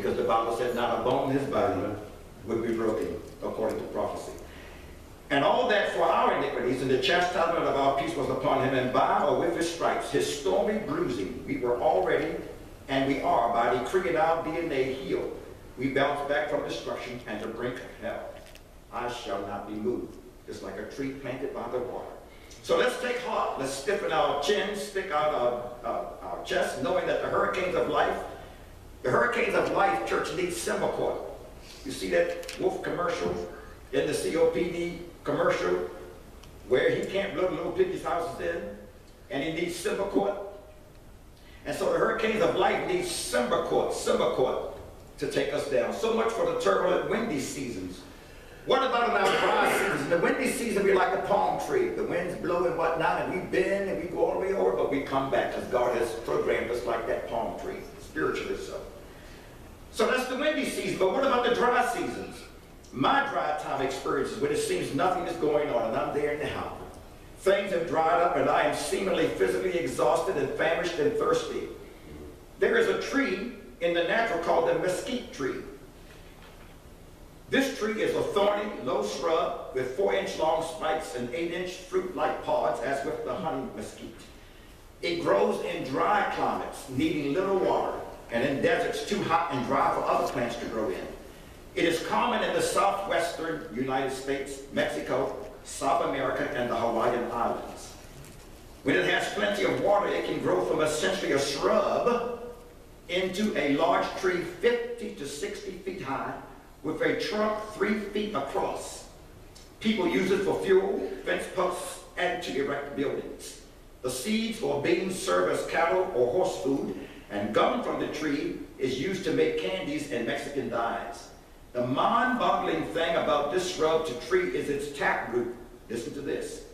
because the Bible said not a bone in his body would be broken, according to prophecy. And all that for our iniquities, and the chastisement of our peace was upon him, and by or with his stripes, his stormy bruising, we were already, and we are, by decree in our DNA, healed. We bounce back from destruction and the brink of hell. I shall not be moved, just like a tree planted by the water. So let's take heart. Let's stiffen our chins, stick out our, uh, our chest, knowing that the hurricanes of life, the hurricanes of life, church needs Symbicort. You see that wolf commercial in the COPD commercial where he can't blow the little piggy's houses in, and he needs Symbicort. And so the hurricanes of life need Symbicort, Symbicort to take us down. So much for the turbulent windy seasons. What about in our dry seasons? In the windy season, we're like a palm tree. The wind's blow and whatnot, and we bend and we go all the way over, but we come back because God has programmed us like that palm tree, spiritually so. So that's the windy season, but what about the dry seasons? My dry time experiences when it seems nothing is going on and I'm there now. Things have dried up and I am seemingly physically exhausted and famished and thirsty. There is a tree in the natural called the mesquite tree. This tree is a thorny, low shrub with four-inch long spikes and eight-inch fruit-like pods, as with the honey mesquite. It grows in dry climates, needing little water, and in deserts too hot and dry for other plants to grow in. It is common in the southwestern United States, Mexico, South America, and the Hawaiian Islands. When it has plenty of water, it can grow from essentially a shrub into a large tree 50 to 60 feet high with a trunk three feet across. People use it for fuel, fence posts, and to erect buildings. The seeds or beans serve as cattle or horse food, and gum from the tree is used to make candies and Mexican dyes. The mind-boggling thing about this shrub to tree is its taproot. Listen to this.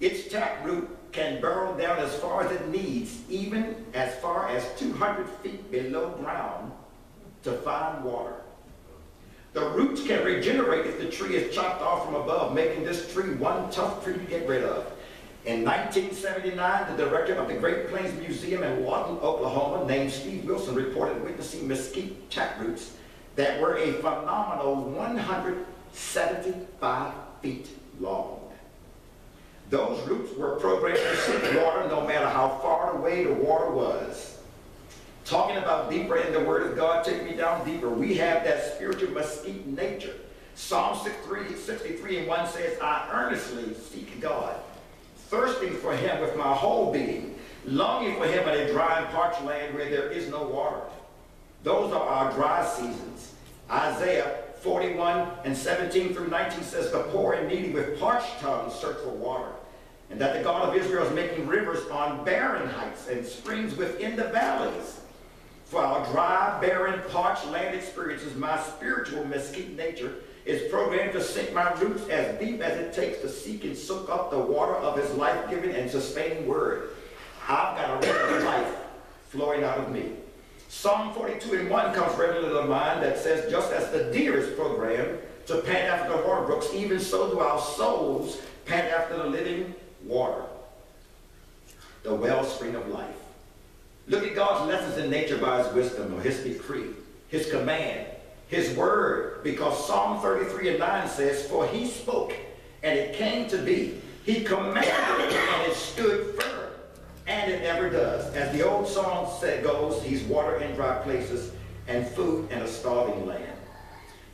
Its taproot can burrow down as far as it needs, even as far as 200 feet below ground to find water. The roots can regenerate if the tree is chopped off from above, making this tree one tough tree to get rid of. In 1979, the director of the Great Plains Museum in Lawton, Oklahoma, named Steve Wilson, reported witnessing mesquite taproots that were a phenomenal 175 feet long. Those roots were programmed to seek water no matter how far away the water was. Talking about deeper in the Word of God, take me down deeper. We have that spiritual mesquite nature. Psalm 63, 63 and 1 says, I earnestly seek God, thirsting for him with my whole being, longing for him in a dry and parched land where there is no water. Those are our dry seasons. Isaiah 41 and 17 through 19 says, The poor and needy with parched tongues search for water, and that the God of Israel is making rivers on barren heights and springs within the valleys. For our dry, barren, parched land experiences, my spiritual mesquite nature is programmed to sink my roots as deep as it takes to seek and soak up the water of his life-giving and sustaining word. I've got a river of life flowing out of me. Psalm 42 and 1 comes readily to mind that says, just as the deer is programmed to pant after the brooks, even so do our souls pant after the living water, the wellspring of life. Look at God's lessons in nature by his wisdom or his decree, his command, his word, because Psalm 33 and 9 says, For he spoke, and it came to be. He commanded, and it stood firm, and it never does. As the old song said, goes, he's water in dry places and food in a starving land.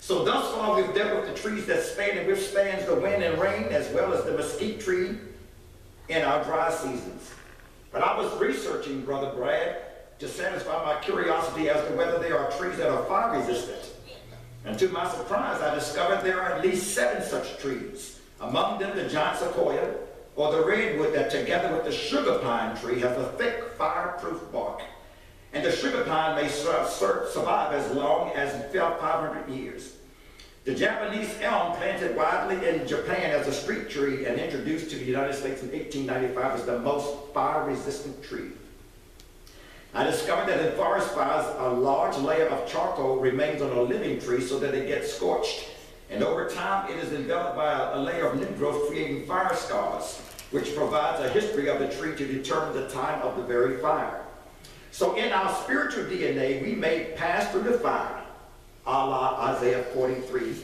So thus far we've dealt with the trees that span and withstands the wind and rain, as well as the mesquite tree in our dry seasons. But I was researching, Brother Brad, to satisfy my curiosity as to whether there are trees that are fire resistant. And to my surprise, I discovered there are at least seven such trees. Among them, the giant sequoia, or the redwood that together with the sugar pine tree has a thick fireproof bark. And the sugar pine may survive as long as 500 years. The Japanese elm planted widely in Japan as a street tree and introduced to the United States in 1895 is the most fire-resistant tree. I discovered that in forest fires, a large layer of charcoal remains on a living tree so that it gets scorched. And over time, it is enveloped by a, layer of new growth, creating fire scars, which provides a history of the tree to determine the time of the very fire. So in our spiritual DNA, we may pass through the fire, a la Isaiah 43,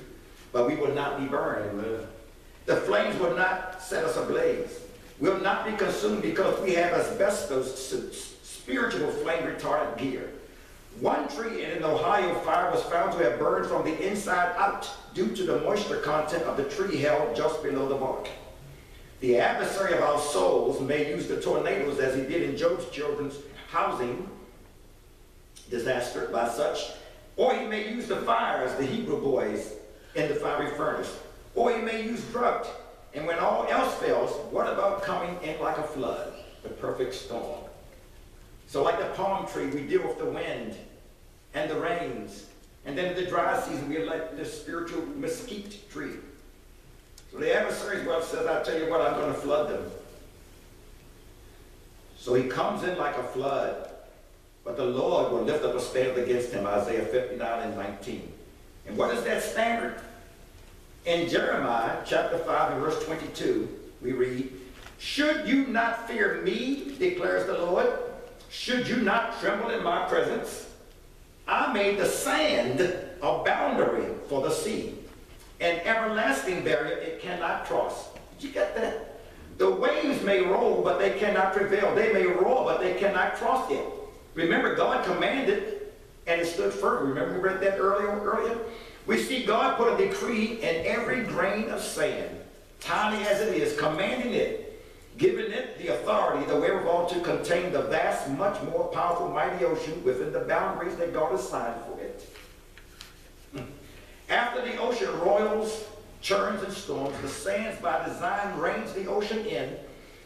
but we will not be burned. Amen. The flames will not set us ablaze. We'll not be consumed because we have asbestos s- spiritual flame retardant gear. One tree in an Ohio fire was found to have burned from the inside out due to the moisture content of the tree held just below the bark. The adversary of our souls may use the tornadoes as he did in Job's children's housing disaster by such, or he may use the fires, the Hebrew boys, in the fiery furnace, or he may use drought. And when all else fails, what about coming in like a flood, the perfect storm? So like the palm tree, we deal with the wind and the rains. And then in the dry season, we're like the spiritual mesquite tree. So the adversary's well says, I tell you what, I'm going to flood them. So he comes in like a flood, but the Lord will lift up a standard against him, Isaiah 59 and 19. And what is that standard? In Jeremiah chapter 5 and verse 22, we read, Should you not fear me, declares the Lord? Should you not tremble in my presence? I made the sand a boundary for the sea, an everlasting barrier it cannot cross. Did you get that? The waves may roll, but they cannot prevail. They may roar, but they cannot cross it. Remember, God commanded, and it stood firm. Remember we read that earlier? earlier? We see God put a decree in every grain of sand, tiny as it is, commanding it, giving it the authority, the wherewithal to contain the vast, much more powerful, mighty ocean within the boundaries that God assigned for it. Hmm. After the ocean roils, churns, and storms, the sands by design reins the ocean in,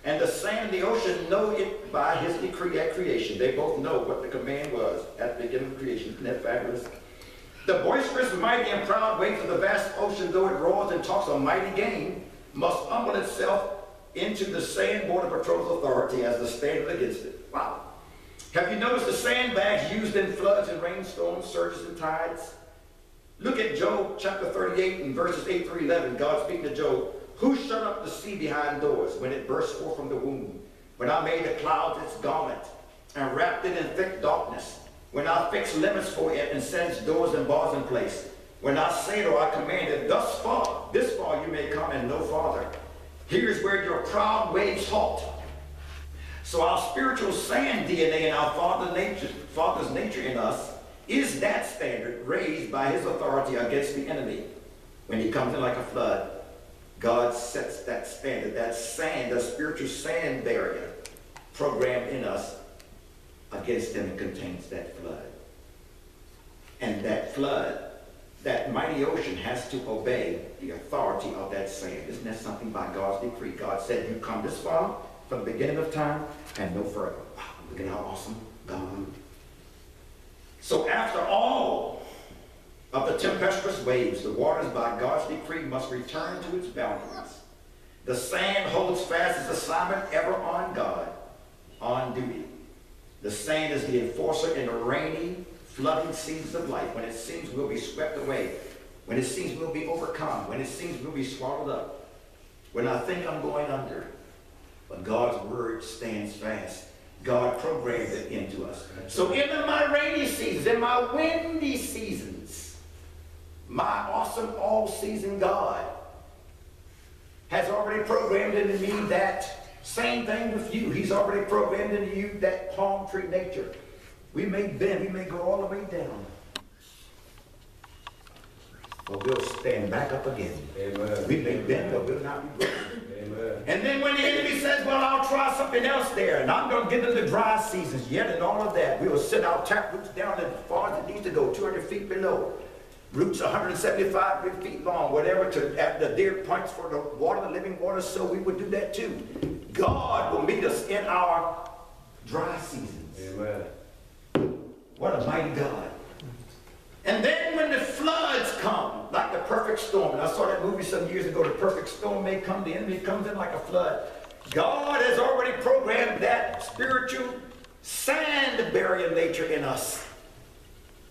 and the sand and the ocean know it by his decree at creation. They both know what the command was at the beginning of creation. Isn't that fabulous? The boisterous, mighty, and proud waves of the vast ocean, though it roars and talks a mighty game, must humble itself into the sand border patrol's authority as the standard against it. Wow. Have you noticed the sandbags used in floods and rainstorms, surges and tides? Look at Job chapter 38 and verses 8 through 11. God speaking to Job. Who shut up the sea behind doors when it burst forth from the womb? When I made the clouds its garment and wrapped it in thick darkness? When I fixed limits for it and set its doors and bars in place? When I said or I commanded, thus far, this far you may come and no farther. Here's where your proud waves halt. So our spiritual sand DNA and our Father nature, Father's nature in us is that standard raised by his authority against the enemy. When he comes in like a flood, God sets that standard, that sand, the spiritual sand barrier programmed in us against him and contains that flood. And that flood, that mighty ocean has to obey the authority of that sand. Isn't that something by God's decree? God said, you come this far from the beginning of time and no further. Wow, look at how awesome God so after all of the tempestuous waves, the waters by God's decree must return to its boundaries. The sand holds fast its assignment ever on God, on duty. The sand is the enforcer in the rainy, flooding seasons of life when it seems we'll be swept away, when it seems we'll be overcome, when it seems we'll be swallowed up, when I think I'm going under. But God's word stands fast. God programmed it into us. So in my rainy seasons, in my windy seasons, my awesome all-season God has already programmed into me that same thing with you. He's already programmed into you that palm tree nature. We may bend, we may go all the way down. But we'll stand back up again. Amen. We may bend, but we'll not be broken. And then when the enemy says, well, I'll try something else there, and I'm going to give them the dry seasons yet and all of that, we will send our tap roots down as far as it needs to go, 200 feet below. Roots 175 feet long, whatever, to at the deer points for the water, the living water, so we would do that too. God will meet us in our dry seasons. Amen. What a mighty God. And then when the floods come, like the perfect storm, and I saw that movie some years ago, The Perfect Storm may come, the enemy comes in like a flood. God has already programmed that spiritual sand barrier nature in us.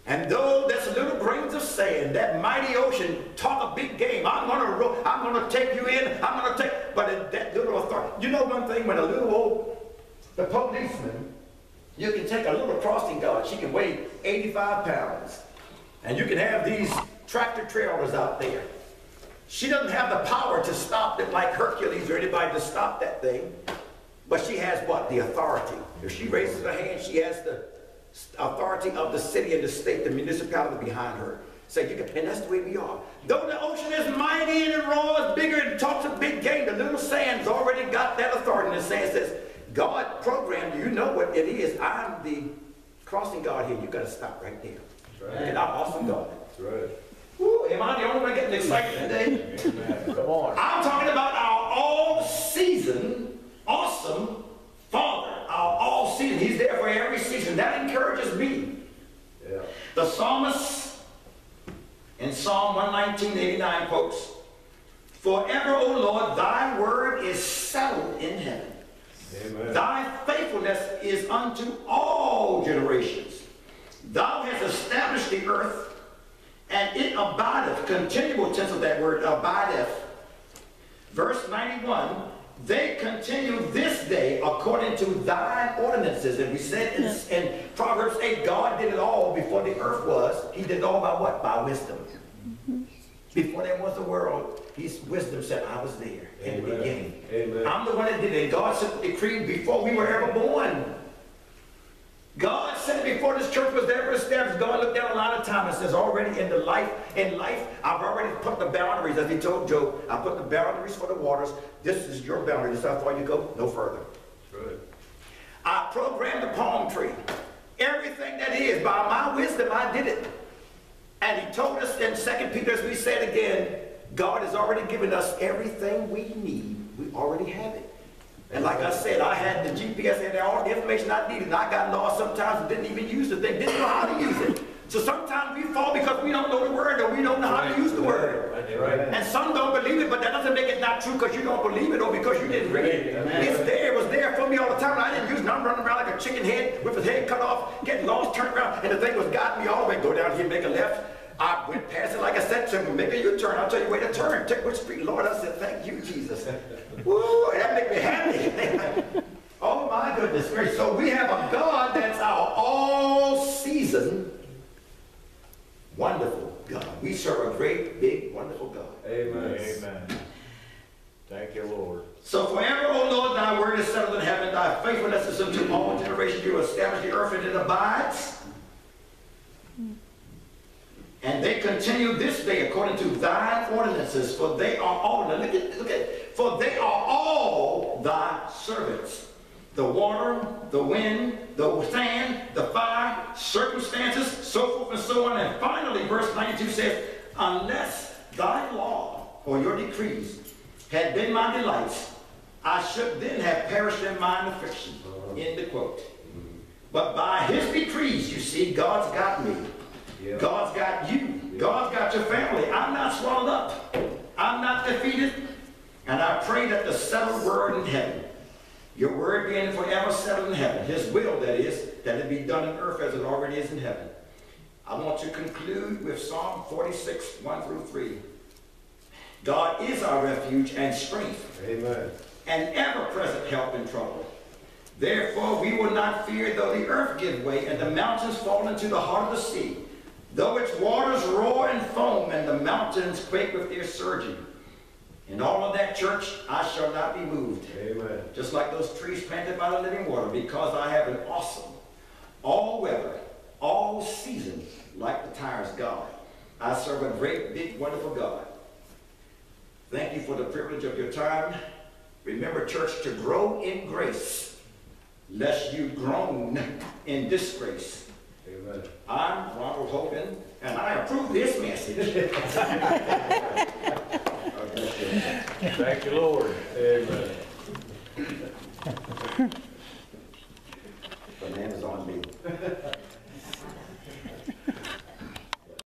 And though that's little grains of sand, that mighty ocean talk a big game. I'm gonna, ro- I'm gonna take you in. I'm gonna take. But that little authority. You know one thing when a little old, the policeman You can take a little crossing guard, she can weigh 85 pounds. And you can have these tractor trailers out there. She doesn't have the power to stop it like Hercules or anybody to stop that thing. But she has what? The authority. If she raises her hand, she has the authority of the city and the state, the municipality behind her. So you can, and that's the way we are. Though the ocean is mighty and it roars bigger and talks a big game, the little sand's already got that authority. And the sand says, God programmed you. You know what it is. I'm the crossing guard here. You've got to stop right there. That's right. Look at how awesome God That's right. Woo, am I the only one getting excited today? Come on. I'm talking about our all-season, awesome Father. Our all-season. He's there for every season. That encourages me. Yeah. The psalmist in Psalm 119, quotes, Forever, O Lord, thy word is settled in heaven. Amen. Thy faithfulness is unto all generations. Thou hast established the earth, and it abideth. Continual tense of that word, abideth. Verse 91, they continue this day according to thy ordinances. And we said in, in Proverbs 8, God did it all before the earth was. He did it all by what? By wisdom. Mm-hmm. Before there was a world, his wisdom said, I was there in the beginning. Amen. I'm the one that did it. God set the decree before we were ever born. God said before this church was ever established. God looked down a lot of time and says, already in the life, in life, I've already put the boundaries, as he told Job, I put the boundaries for the waters. This is your boundary. This is how far you go, no further. I programmed the palm tree. Everything that is, by my wisdom, I did it. And he told us in 2 Peter, as we said again, God has already given us everything we need. We already have it. And like I said, I had the GPS and all the information I needed, and I got lost sometimes and didn't even use the thing, didn't know how to use it. So sometimes we fall because we don't know the word or we don't know how to use the word. Right. And some don't believe it, but that doesn't make it not true because you don't believe it or because you didn't read it. It's there. It was there for me all the time. And I didn't use it. I'm running around like a chicken head with his head cut off, getting lost, turned around, and the thing was guiding me all the way. Go down here, make a left. I went past it like I said to him, make a U-turn. I'll tell you where to turn. Take which street, Lord. I said, thank you, Jesus. Woo, that make me happy. oh my goodness gracious. So we have a God that's our all-season wonderful God. We serve a great, big, wonderful God. Amen. Amen. Thank you, Lord. So forever, O Lord, thy word is settled in heaven, thy faithfulness is unto all generations. You establish the earth and it abides. And they continue this day according to thy ordinances, for they are all, now look at, look at, for they are all thy servants. The water, the wind, the sand, the fire, circumstances, so forth and so on. And finally, verse 92 says, unless thy law or your decrees had been my delights, I should then have perished in mine affliction. End the quote. But by his decrees, you see, God's got me. Yeah. God's got you. God's got your family. I'm not swallowed up. I'm not defeated. And I pray that the settled word in heaven, your word being forever settled in heaven, his will, that is, that it be done in earth as it already is in heaven. I want to conclude with Psalm 46, 1 through 3. God is our refuge and strength Amen. and ever-present help in trouble. Therefore we will not fear though the earth give way and the mountains fall into the heart of the sea, though its waters roar and foam and the mountains quake with their surging. In all of that, church, I shall not be moved. Amen. Just like those trees planted by the living water, because I have an awesome, all weather, all seasons like the tires God. I serve a great, big, wonderful God. Thank you for the privilege of your time. Remember, church, to grow in grace, lest you groan in disgrace. Amen. I'm Ronald Holden, and I approve this message. Thank you, Lord. Amen. the man is on me.